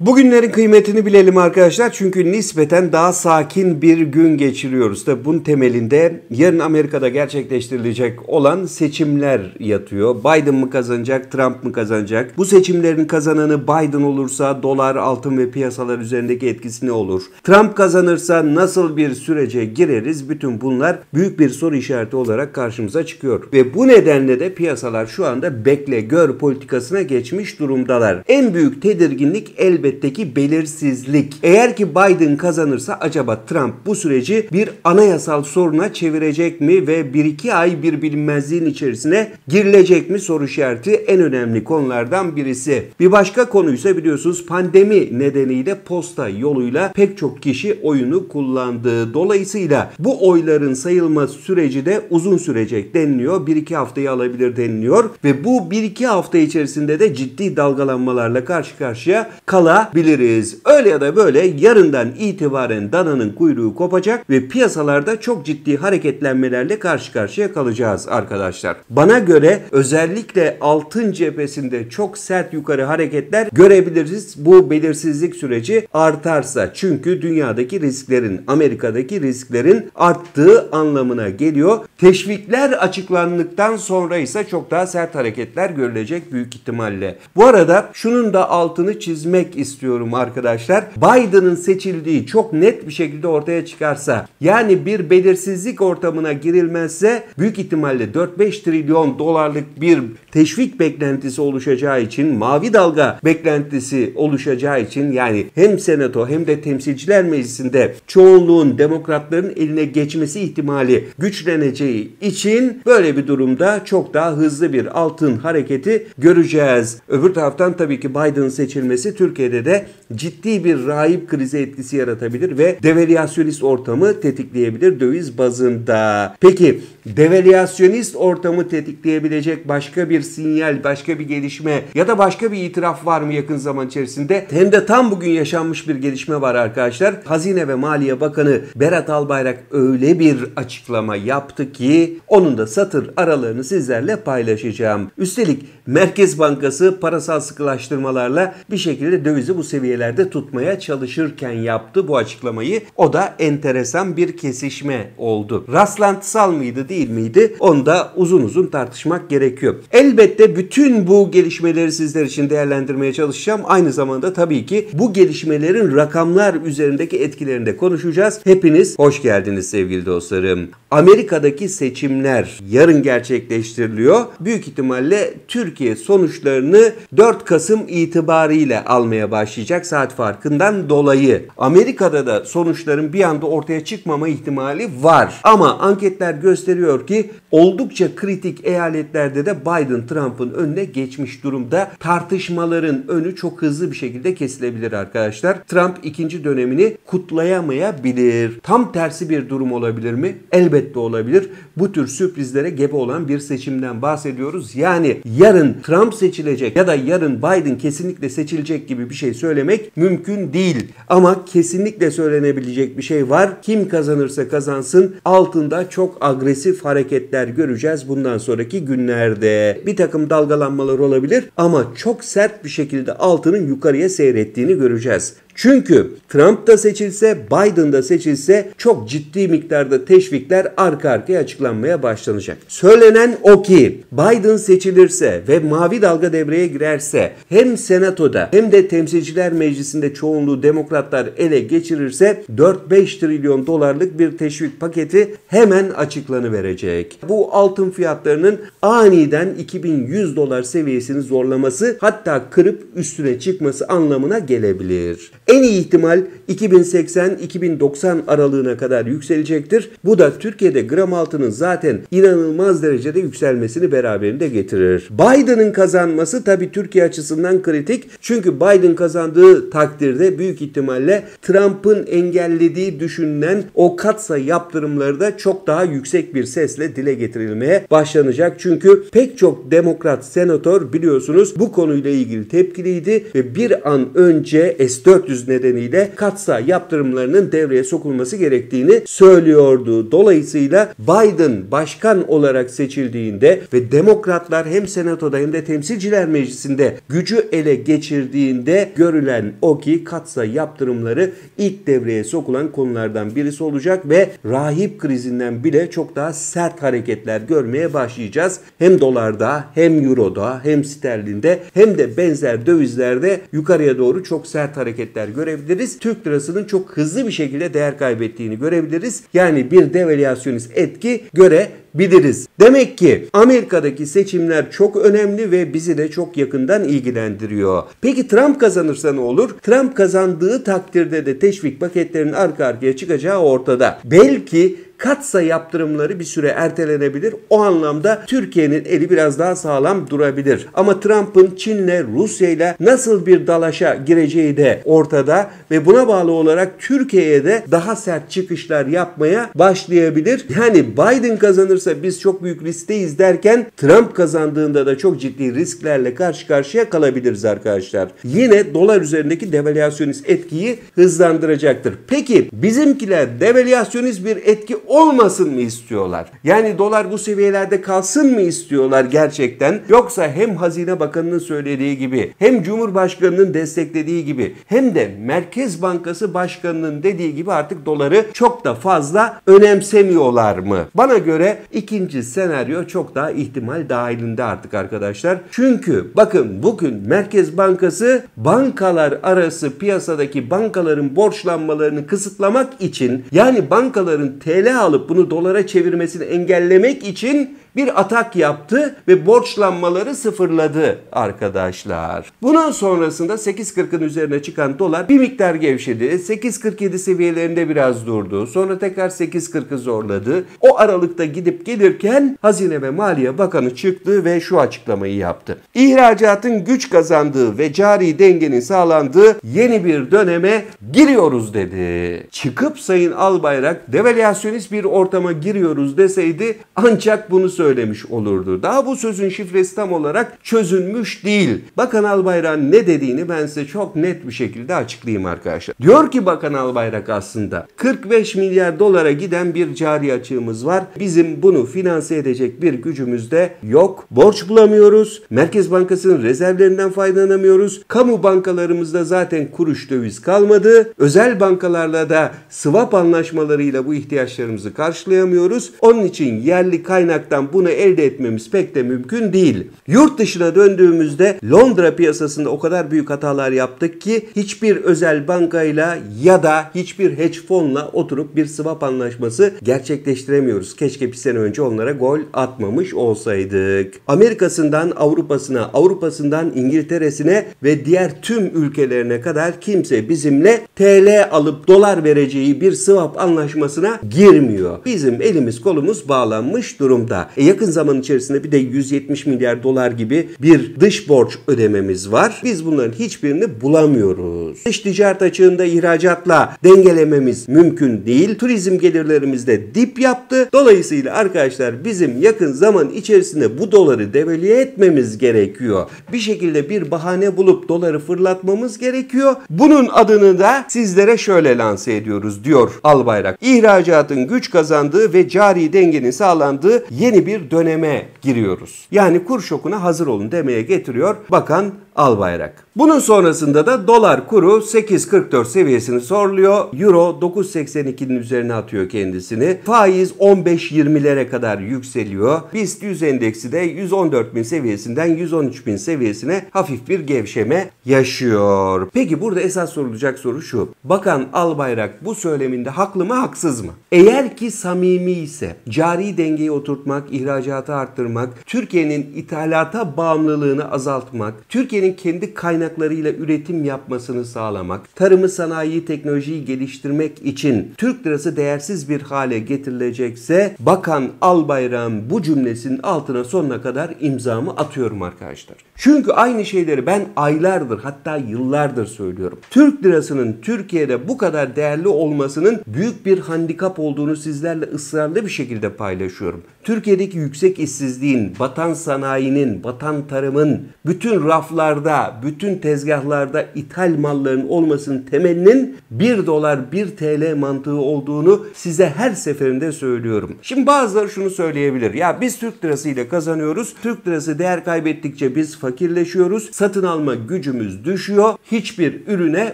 Bugünlerin kıymetini bilelim arkadaşlar çünkü nispeten daha sakin bir gün geçiriyoruz. Tabi bunun temelinde yarın Amerika'da gerçekleştirilecek olan seçimler yatıyor. Biden mı kazanacak, Trump mı kazanacak? Bu seçimlerin kazananı Biden olursa dolar, altın ve piyasalar üzerindeki etkisi ne olur? Trump kazanırsa nasıl bir sürece gireriz? Bütün bunlar büyük bir soru işareti olarak karşımıza çıkıyor. Ve bu nedenle de piyasalar şu anda bekle gör politikasına geçmiş durumdalar. En büyük tedirginlik elbette elbette ki belirsizlik. Eğer ki Biden kazanırsa acaba Trump bu süreci bir anayasal soruna çevirecek mi ve 1-2 ay bir bilinmezliğin içerisine girilecek mi soru işareti en önemli konulardan birisi. Bir başka konuysa biliyorsunuz pandemi nedeniyle posta yoluyla pek çok kişi oyunu kullandı. Dolayısıyla bu oyların sayılma süreci de uzun sürecek deniliyor. 1-2 haftayı alabilir deniliyor ve bu 1-2 hafta içerisinde de ciddi dalgalanmalarla karşı karşıya kala biliriz. Öyle ya da böyle yarından itibaren dananın kuyruğu kopacak ve piyasalarda çok ciddi hareketlenmelerle karşı karşıya kalacağız arkadaşlar. Bana göre özellikle altın cephesinde çok sert yukarı hareketler görebiliriz. Bu belirsizlik süreci artarsa çünkü dünyadaki risklerin, Amerika'daki risklerin arttığı anlamına geliyor. Teşvikler açıklandıktan sonra ise çok daha sert hareketler görülecek büyük ihtimalle. Bu arada şunun da altını çizmek istiyorum istiyorum arkadaşlar. Biden'ın seçildiği çok net bir şekilde ortaya çıkarsa yani bir belirsizlik ortamına girilmezse büyük ihtimalle 4-5 trilyon dolarlık bir teşvik beklentisi oluşacağı için mavi dalga beklentisi oluşacağı için yani hem senato hem de temsilciler meclisinde çoğunluğun demokratların eline geçmesi ihtimali güçleneceği için böyle bir durumda çok daha hızlı bir altın hareketi göreceğiz. Öbür taraftan tabii ki Biden seçilmesi Türkiye'de de ciddi bir rahip krizi etkisi yaratabilir ve devalüasyonist ortamı tetikleyebilir döviz bazında. Peki devalüasyonist ortamı tetikleyebilecek başka bir sinyal, başka bir gelişme ya da başka bir itiraf var mı yakın zaman içerisinde? Hem de tam bugün yaşanmış bir gelişme var arkadaşlar. Hazine ve Maliye Bakanı Berat Albayrak öyle bir açıklama yaptı ki onun da satır aralarını sizlerle paylaşacağım. Üstelik Merkez Bankası parasal sıkılaştırmalarla bir şekilde dövizi bu seviyelerde tutmaya çalışırken yaptı bu açıklamayı. O da enteresan bir kesişme oldu. Rastlantısal mıydı değil miydi? Onu da uzun uzun tartışmak gerekiyor. Elbette bütün bu gelişmeleri sizler için değerlendirmeye çalışacağım. Aynı zamanda tabii ki bu gelişmelerin rakamlar üzerindeki etkilerinde konuşacağız. Hepiniz hoş geldiniz sevgili dostlarım. Amerika'daki seçimler yarın gerçekleştiriliyor. Büyük ihtimalle Türkiye sonuçlarını 4 Kasım itibariyle almaya başlayacak saat farkından dolayı. Amerika'da da sonuçların bir anda ortaya çıkmama ihtimali var. Ama anketler gösteriyor ki oldukça kritik eyaletlerde de Biden Trump'ın önüne geçmiş durumda. Tartışmaların önü çok hızlı bir şekilde kesilebilir arkadaşlar. Trump ikinci dönemini kutlayamayabilir. Tam tersi bir durum olabilir mi? Elbette olabilir. Bu tür sürprizlere gebe olan bir seçimden bahsediyoruz. Yani yarın Trump seçilecek ya da yarın Biden kesinlikle seçilecek gibi bir şey söylemek mümkün değil. Ama kesinlikle söylenebilecek bir şey var. Kim kazanırsa kazansın altında çok agresif hareketler göreceğiz bundan sonraki günlerde. Bir takım dalgalanmalar olabilir ama çok sert bir şekilde altının yukarıya seyrettiğini göreceğiz. Çünkü Trump da seçilse, Biden da seçilse çok ciddi miktarda teşvikler arka arkaya açıklanmaya başlanacak. Söylenen o ki Biden seçilirse ve mavi dalga devreye girerse hem senatoda hem de temsilciler meclisinde çoğunluğu demokratlar ele geçirirse 4-5 trilyon dolarlık bir teşvik paketi hemen açıklanıverecek. Bu altın fiyatlarının aniden 2100 dolar seviyesini zorlaması hatta kırıp üstüne çıkması anlamına gelebilir. En iyi ihtimal 2080-2090 aralığına kadar yükselecektir. Bu da Türkiye'de gram altının zaten inanılmaz derecede yükselmesini beraberinde getirir. Biden'ın kazanması tabi Türkiye açısından kritik. Çünkü Biden kazandığı takdirde büyük ihtimalle Trump'ın engellediği düşünülen o katsa yaptırımları da çok daha yüksek bir sesle dile getirilmeye başlanacak. Çünkü pek çok demokrat senatör biliyorsunuz bu konuyla ilgili tepkiliydi ve bir an önce S-400 döviz nedeniyle katsa yaptırımlarının devreye sokulması gerektiğini söylüyordu. Dolayısıyla Biden başkan olarak seçildiğinde ve demokratlar hem senatoda hem de temsilciler meclisinde gücü ele geçirdiğinde görülen o ki katsa yaptırımları ilk devreye sokulan konulardan birisi olacak ve rahip krizinden bile çok daha sert hareketler görmeye başlayacağız. Hem dolarda hem euroda hem sterlinde hem de benzer dövizlerde yukarıya doğru çok sert hareketler görebiliriz. Türk lirasının çok hızlı bir şekilde değer kaybettiğini görebiliriz. Yani bir devalüasyonist etki görebiliriz. Demek ki Amerika'daki seçimler çok önemli ve bizi de çok yakından ilgilendiriyor. Peki Trump kazanırsa ne olur? Trump kazandığı takdirde de teşvik paketlerinin arka arkaya çıkacağı ortada. Belki katsa yaptırımları bir süre ertelenebilir. O anlamda Türkiye'nin eli biraz daha sağlam durabilir. Ama Trump'ın Çin'le, Rusya'yla nasıl bir dalaşa gireceği de ortada ve buna bağlı olarak Türkiye'ye de daha sert çıkışlar yapmaya başlayabilir. Yani Biden kazanırsa biz çok büyük riskteyiz derken Trump kazandığında da çok ciddi risklerle karşı karşıya kalabiliriz arkadaşlar. Yine dolar üzerindeki devalüasyonist etkiyi hızlandıracaktır. Peki bizimkiler devalüasyonist bir etki olmasın mı istiyorlar? Yani dolar bu seviyelerde kalsın mı istiyorlar gerçekten? Yoksa hem Hazine Bakanı'nın söylediği gibi hem Cumhurbaşkanı'nın desteklediği gibi hem de Merkez Bankası Başkanı'nın dediği gibi artık doları çok da fazla önemsemiyorlar mı? Bana göre ikinci senaryo çok daha ihtimal dahilinde artık arkadaşlar. Çünkü bakın bugün Merkez Bankası bankalar arası piyasadaki bankaların borçlanmalarını kısıtlamak için yani bankaların TL alıp bunu dolara çevirmesini engellemek için bir atak yaptı ve borçlanmaları sıfırladı arkadaşlar. Bunun sonrasında 8.40'ın üzerine çıkan dolar bir miktar gevşedi. 8.47 seviyelerinde biraz durdu. Sonra tekrar 8.40'ı zorladı. O aralıkta gidip gelirken Hazine ve Maliye Bakanı çıktı ve şu açıklamayı yaptı. İhracatın güç kazandığı ve cari dengenin sağlandığı yeni bir döneme giriyoruz dedi. Çıkıp Sayın Albayrak devalüasyonist bir ortama giriyoruz deseydi ancak bunu söylemiş olurdu. Daha bu sözün şifresi tam olarak çözülmüş değil. Bakan Albayrak ne dediğini ben size çok net bir şekilde açıklayayım arkadaşlar. Diyor ki Bakan Albayrak aslında 45 milyar dolara giden bir cari açığımız var. Bizim bunu finanse edecek bir gücümüz de yok. Borç bulamıyoruz. Merkez Bankası'nın rezervlerinden faydalanamıyoruz. Kamu bankalarımızda zaten kuruş döviz kalmadı. Özel bankalarla da swap anlaşmalarıyla bu ihtiyaçlarımızı karşılayamıyoruz. Onun için yerli kaynaktan bunu elde etmemiz pek de mümkün değil. Yurt dışına döndüğümüzde Londra piyasasında o kadar büyük hatalar yaptık ki hiçbir özel bankayla ya da hiçbir hedge fonla oturup bir swap anlaşması gerçekleştiremiyoruz. Keşke bir sene önce onlara gol atmamış olsaydık. Amerika'sından Avrupa'sına, Avrupa'sından İngiltere'sine ve diğer tüm ülkelerine kadar kimse bizimle TL alıp dolar vereceği bir swap anlaşmasına girmiyor. Bizim elimiz kolumuz bağlanmış durumda. E yakın zaman içerisinde bir de 170 milyar dolar gibi bir dış borç ödememiz var. Biz bunların hiçbirini bulamıyoruz. Dış ticaret açığında ihracatla dengelememiz mümkün değil. Turizm gelirlerimiz de dip yaptı. Dolayısıyla arkadaşlar bizim yakın zaman içerisinde bu doları devalüe etmemiz gerekiyor. Bir şekilde bir bahane bulup doları fırlatmamız gerekiyor. Bunun adını da sizlere şöyle lanse ediyoruz diyor Albayrak. İhracatın güç kazandığı ve cari dengenin sağlandığı yeni bir döneme giriyoruz. Yani kur şokuna hazır olun demeye getiriyor Bakan Albayrak. Bunun sonrasında da dolar kuru 8.44 seviyesini soruluyor. Euro 9.82'nin üzerine atıyor kendisini. Faiz 15-20'lere kadar yükseliyor. BIST 100 endeksi de 114.000 seviyesinden 113.000 seviyesine hafif bir gevşeme yaşıyor. Peki burada esas sorulacak soru şu. Bakan Albayrak bu söyleminde haklı mı haksız mı? Eğer ki samimi ise cari dengeyi oturtmak, ihracatı arttırmak, Türkiye'nin ithalata bağımlılığını azaltmak, Türkiye'nin kendi kaynaklarıyla üretim yapmasını sağlamak, tarımı, sanayi, teknolojiyi geliştirmek için Türk lirası değersiz bir hale getirilecekse Bakan Albayrak'ın bu cümlesinin altına sonuna kadar imzamı atıyorum arkadaşlar. Çünkü aynı şeyleri ben aylardır hatta yıllardır söylüyorum. Türk lirasının Türkiye'de bu kadar değerli olmasının büyük bir handikap olduğunu sizlerle ısrarlı bir şekilde paylaşıyorum. Türkiye'deki yüksek işsizliğin, batan sanayinin, batan tarımın, bütün raflar raflarda, bütün tezgahlarda ithal malların olmasının temelinin 1 dolar 1 TL mantığı olduğunu size her seferinde söylüyorum. Şimdi bazıları şunu söyleyebilir. Ya biz Türk lirası ile kazanıyoruz. Türk lirası değer kaybettikçe biz fakirleşiyoruz. Satın alma gücümüz düşüyor. Hiçbir ürüne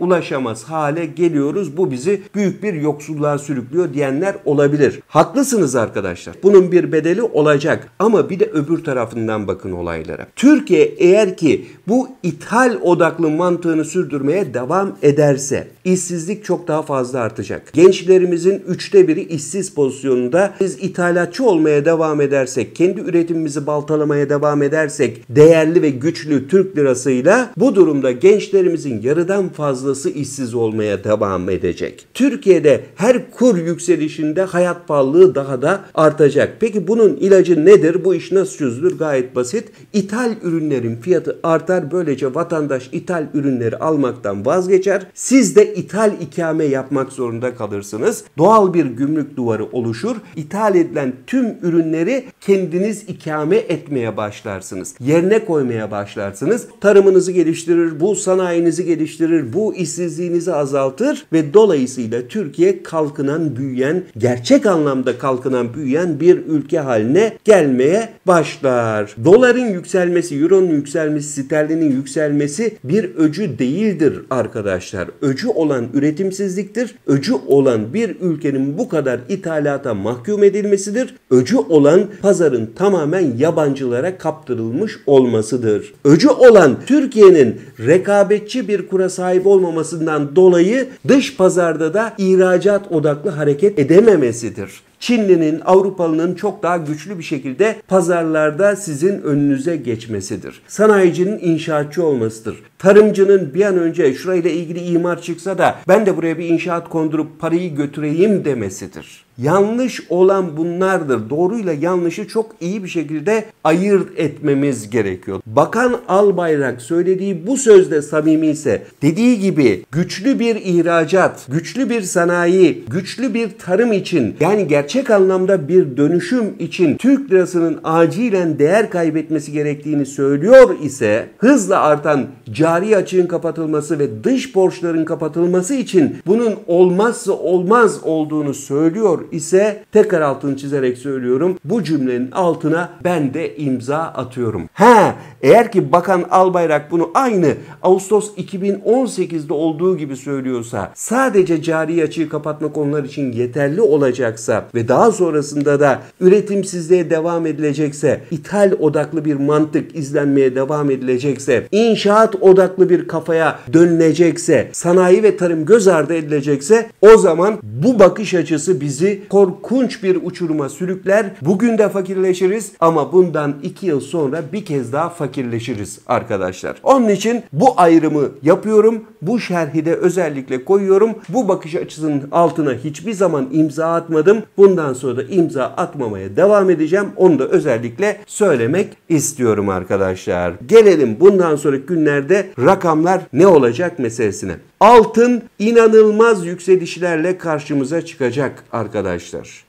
ulaşamaz hale geliyoruz. Bu bizi büyük bir yoksulluğa sürüklüyor diyenler olabilir. Haklısınız arkadaşlar. Bunun bir bedeli olacak. Ama bir de öbür tarafından bakın olaylara. Türkiye eğer ki bu ithal odaklı mantığını sürdürmeye devam ederse işsizlik çok daha fazla artacak. Gençlerimizin üçte biri işsiz pozisyonunda biz ithalatçı olmaya devam edersek, kendi üretimimizi baltalamaya devam edersek değerli ve güçlü Türk lirasıyla bu durumda gençlerimizin yarıdan fazlası işsiz olmaya devam edecek. Türkiye'de her kur yükselişinde hayat pahalılığı daha da artacak. Peki bunun ilacı nedir? Bu iş nasıl çözülür? Gayet basit. İthal ürünlerin fiyatı artar. Böylece vatandaş ithal ürünleri almaktan vazgeçer. Siz de ithal ikame yapmak zorunda kalırsınız. Doğal bir gümrük duvarı oluşur. İthal edilen tüm ürünleri kendiniz ikame etmeye başlarsınız. Yerine koymaya başlarsınız. Tarımınızı geliştirir, bu sanayinizi geliştirir, bu işsizliğinizi azaltır ve dolayısıyla Türkiye kalkınan, büyüyen, gerçek anlamda kalkınan, büyüyen bir ülke haline gelmeye başlar. Doların yükselmesi, euronun yükselmesi, sterlinin yükselmesi bir öcü değildir arkadaşlar. Öcü olan üretimsizliktir. Öcü olan bir ülkenin bu kadar ithalata mahkum edilmesidir. Öcü olan pazarın tamamen yabancılara kaptırılmış olmasıdır. Öcü olan Türkiye'nin rekabetçi bir kura sahip olmamasından dolayı dış pazarda da ihracat odaklı hareket edememesidir. Çinli'nin, Avrupalının çok daha güçlü bir şekilde pazarlarda sizin önünüze geçmesidir. Sanayicinin inşaatçı olmasıdır. Tarımcının bir an önce şurayla ilgili imar çıksa da ben de buraya bir inşaat kondurup parayı götüreyim demesidir. Yanlış olan bunlardır. Doğruyla yanlışı çok iyi bir şekilde ayırt etmemiz gerekiyor. Bakan Albayrak söylediği bu sözde samimi ise dediği gibi güçlü bir ihracat, güçlü bir sanayi, güçlü bir tarım için yani gerçek anlamda bir dönüşüm için Türk lirasının acilen değer kaybetmesi gerektiğini söylüyor ise hızla artan cari açığın kapatılması ve dış borçların kapatılması için bunun olmazsa olmaz olduğunu söylüyor ise tekrar altını çizerek söylüyorum. Bu cümlenin altına ben de imza atıyorum. Ha eğer ki Bakan Albayrak bunu aynı Ağustos 2018'de olduğu gibi söylüyorsa sadece cari açığı kapatmak onlar için yeterli olacaksa ve daha sonrasında da üretimsizliğe devam edilecekse, ithal odaklı bir mantık izlenmeye devam edilecekse, inşaat odaklı bir kafaya dönülecekse, sanayi ve tarım göz ardı edilecekse o zaman bu bakış açısı bizi korkunç bir uçuruma sürükler. Bugün de fakirleşiriz ama bundan iki yıl sonra bir kez daha fakirleşiriz arkadaşlar. Onun için bu ayrımı yapıyorum. Bu şerhi de özellikle koyuyorum. Bu bakış açısının altına hiçbir zaman imza atmadım. Bundan sonra da imza atmamaya devam edeceğim. Onu da özellikle söylemek istiyorum arkadaşlar. Gelelim bundan sonraki günlerde rakamlar ne olacak meselesine. Altın inanılmaz yükselişlerle karşımıza çıkacak arkadaşlar.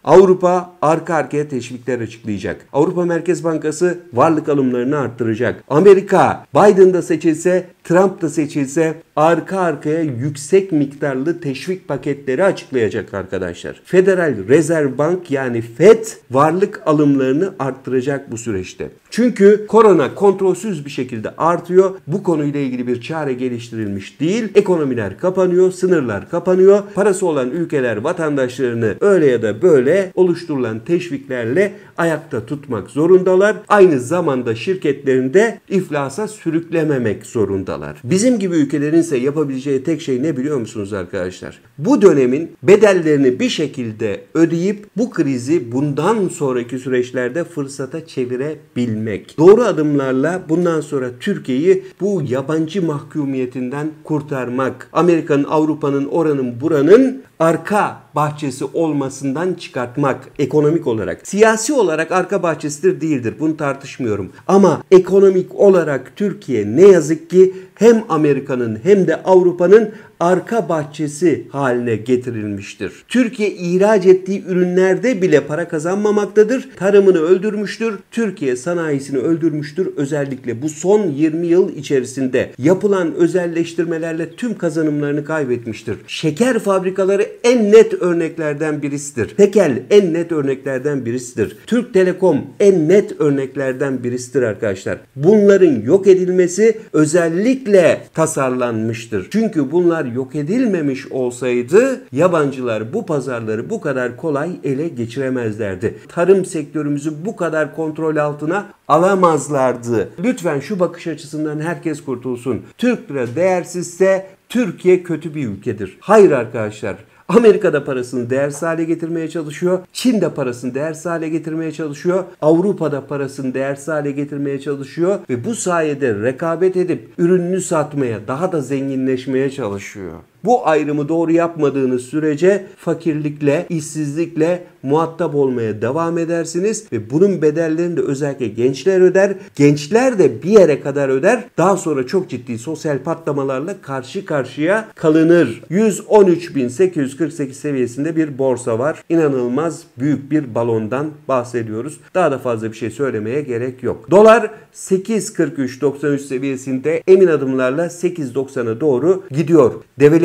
Avrupa arka arkaya teşvikler açıklayacak. Avrupa Merkez Bankası varlık alımlarını arttıracak. Amerika Biden'da seçilse Trump da seçilse arka arkaya yüksek miktarlı teşvik paketleri açıklayacak arkadaşlar. Federal Rezerv Bank yani FED varlık alımlarını arttıracak bu süreçte. Çünkü korona kontrolsüz bir şekilde artıyor. Bu konuyla ilgili bir çare geliştirilmiş değil. Ekonomiler kapanıyor, sınırlar kapanıyor. Parası olan ülkeler vatandaşlarını öyle ya da böyle oluşturulan teşviklerle ayakta tutmak zorundalar. Aynı zamanda şirketlerinde iflasa sürüklememek zorundalar. Bizim gibi ülkelerin ise yapabileceği tek şey ne biliyor musunuz arkadaşlar? Bu dönemin bedellerini bir şekilde ödeyip bu krizi bundan sonraki süreçlerde fırsata çevirebilmek. Doğru adımlarla bundan sonra Türkiye'yi bu yabancı mahkumiyetinden kurtarmak. Amerika'nın, Avrupa'nın, oranın, buranın arka bahçesi olmasından çıkartmak ekonomik olarak. Siyasi olarak arka bahçesidir değildir. Bunu tartışmıyorum. Ama ekonomik olarak Türkiye ne yazık ki hem Amerika'nın hem de Avrupa'nın arka bahçesi haline getirilmiştir. Türkiye ihraç ettiği ürünlerde bile para kazanmamaktadır. Tarımını öldürmüştür. Türkiye sanayisini öldürmüştür. Özellikle bu son 20 yıl içerisinde yapılan özelleştirmelerle tüm kazanımlarını kaybetmiştir. Şeker fabrikaları en net örneklerden birisidir. Tekel en net örneklerden birisidir. Türk Telekom en net örneklerden birisidir arkadaşlar. Bunların yok edilmesi özellikle tasarlanmıştır. Çünkü bunlar yok edilmemiş olsaydı yabancılar bu pazarları bu kadar kolay ele geçiremezlerdi. Tarım sektörümüzü bu kadar kontrol altına alamazlardı. Lütfen şu bakış açısından herkes kurtulsun. Türk lira değersizse Türkiye kötü bir ülkedir. Hayır arkadaşlar. Amerika'da parasını değersiz hale getirmeye çalışıyor. Çin'de parasını değersiz hale getirmeye çalışıyor. Avrupa'da parasını değersiz hale getirmeye çalışıyor. Ve bu sayede rekabet edip ürününü satmaya, daha da zenginleşmeye çalışıyor. Bu ayrımı doğru yapmadığınız sürece fakirlikle, işsizlikle muhatap olmaya devam edersiniz ve bunun bedellerini de özellikle gençler öder. Gençler de bir yere kadar öder. Daha sonra çok ciddi sosyal patlamalarla karşı karşıya kalınır. 113.848 seviyesinde bir borsa var. İnanılmaz büyük bir balondan bahsediyoruz. Daha da fazla bir şey söylemeye gerek yok. Dolar 8.43.93 seviyesinde emin adımlarla 8.90'a doğru gidiyor.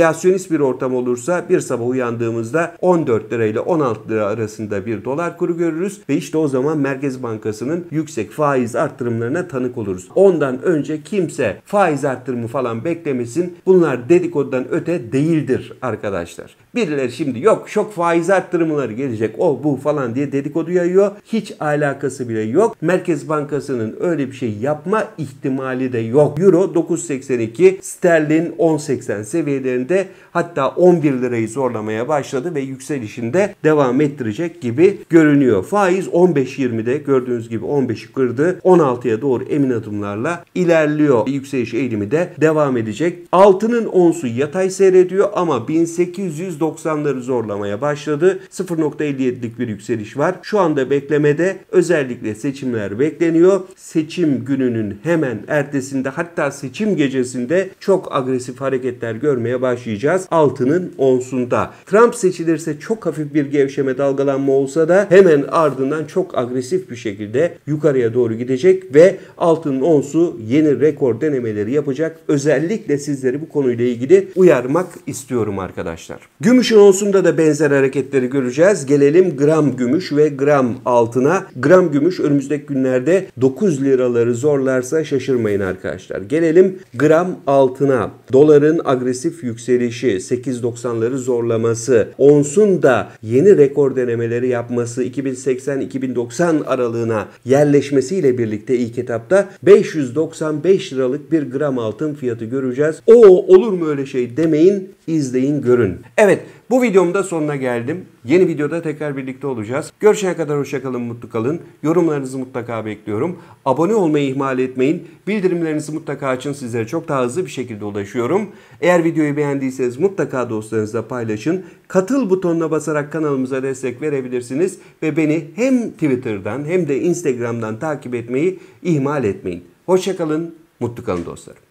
Devalüasyonist bir ortam olursa bir sabah uyandığımızda 14 lira ile 16 lira arasında bir dolar kuru görürüz ve işte o zaman Merkez Bankası'nın yüksek faiz arttırımlarına tanık oluruz. Ondan önce kimse faiz arttırımı falan beklemesin. Bunlar dedikodudan öte değildir arkadaşlar. Birileri şimdi yok şok faiz arttırımları gelecek o bu falan diye dedikodu yayıyor. Hiç alakası bile yok. Merkez Bankası'nın öyle bir şey yapma ihtimali de yok. Euro 9.82, sterlin 10.80 seviyelerinde hatta 11 lirayı zorlamaya başladı ve yükselişinde devam ettirecek gibi görünüyor. Faiz 15.20'de gördüğünüz gibi 15'i kırdı. 16'ya doğru emin adımlarla ilerliyor. Yükseliş eğilimi de devam edecek. Altının onsu yatay seyrediyor ama 1890'ları zorlamaya başladı. 0.57'lik bir yükseliş var. Şu anda beklemede özellikle seçimler bekleniyor. Seçim gününün hemen ertesinde hatta seçim gecesinde çok agresif hareketler görmeye başlayacağız. Altının onsunda. Trump seçilirse çok hafif bir gevşeme dalgalanma olsa da hemen ardından çok agresif bir şekilde yukarıya doğru gidecek ve altının onsu yeni rekor denemeleri yapacak. Özellikle sizleri bu konuyla ilgili uyarmak istiyorum arkadaşlar. Gümüşün onsunda da benzer hareketleri göreceğiz. Gelelim gram gümüş ve gram altına. Gram gümüş önümüzdeki günlerde 9 liraları zorlarsa şaşırmayın arkadaşlar. Gelelim gram altına. Doların agresif yükselişi, 8.90'ları zorlaması, onsun da yeni rekor denemeleri yapması, 2080-2090 aralığına yerleşmesiyle birlikte ilk etapta 595 liralık bir gram altın fiyatı göreceğiz. O olur mu öyle şey demeyin, izleyin, görün. Evet, bu videomda sonuna geldim. Yeni videoda tekrar birlikte olacağız. Görüşene kadar hoşçakalın, mutlu kalın. Yorumlarınızı mutlaka bekliyorum. Abone olmayı ihmal etmeyin. Bildirimlerinizi mutlaka açın. Sizlere çok daha hızlı bir şekilde ulaşıyorum. Eğer videoyu beğendiyseniz mutlaka dostlarınızla paylaşın. Katıl butonuna basarak kanalımıza destek verebilirsiniz. Ve beni hem Twitter'dan hem de Instagram'dan takip etmeyi ihmal etmeyin. Hoşçakalın, mutlu kalın dostlarım.